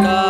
का